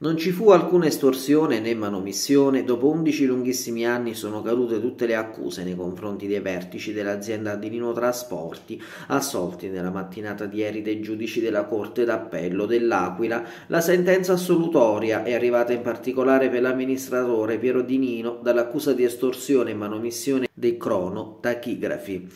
Non ci fu alcuna estorsione né manomissione, dopo undici lunghissimi anni sono cadute tutte le accuse nei confronti dei vertici dell'azienda Adilino Trasporti, assolti nella mattinata di ieri dai giudici della Corte d'Appello dell'Aquila. La sentenza assolutoria è arrivata in particolare per l'amministratore Piero Dinino dall'accusa di estorsione e manomissione dei crono tachigrafi.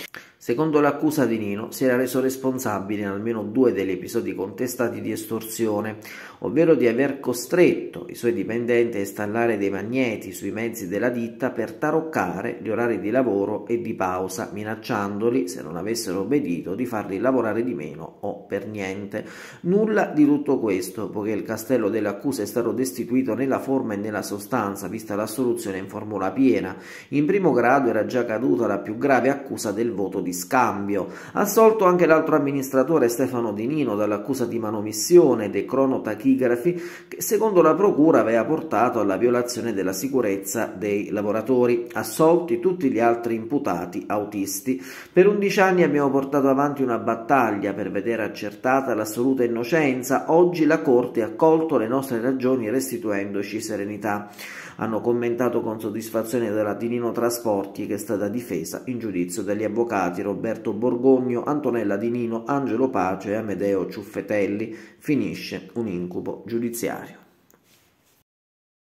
Secondo l'accusa di Nino, si era reso responsabile in almeno due degli episodi contestati di estorsione, ovvero di aver costretto i suoi dipendenti a installare dei magneti sui mezzi della ditta per taroccare gli orari di lavoro e di pausa, minacciandoli, se non avessero obbedito, di farli lavorare di meno o per niente. Nulla di tutto questo, poiché il castello delle accuse è stato destituito nella forma e nella sostanza, vista l'assoluzione in formula piena. In primo grado era già caduta la più grave accusa del voto di scambio. Assolto anche l'altro amministratore Stefano Di Nino dall'accusa di manomissione dei cronotachigrafi che secondo la procura aveva portato alla violazione della sicurezza dei lavoratori. Assolti tutti gli altri imputati autisti. Per undici anni abbiamo portato avanti una battaglia per vedere accertata l'assoluta innocenza. Oggi la Corte ha accolto le nostre ragioni restituendoci serenità hanno commentato con soddisfazione della Dinino Trasporti che stata difesa in giudizio dagli avvocati Roberto Borgogno, Antonella Dinino, Angelo Pace e Amedeo Ciuffetelli. Finisce un incubo giudiziario.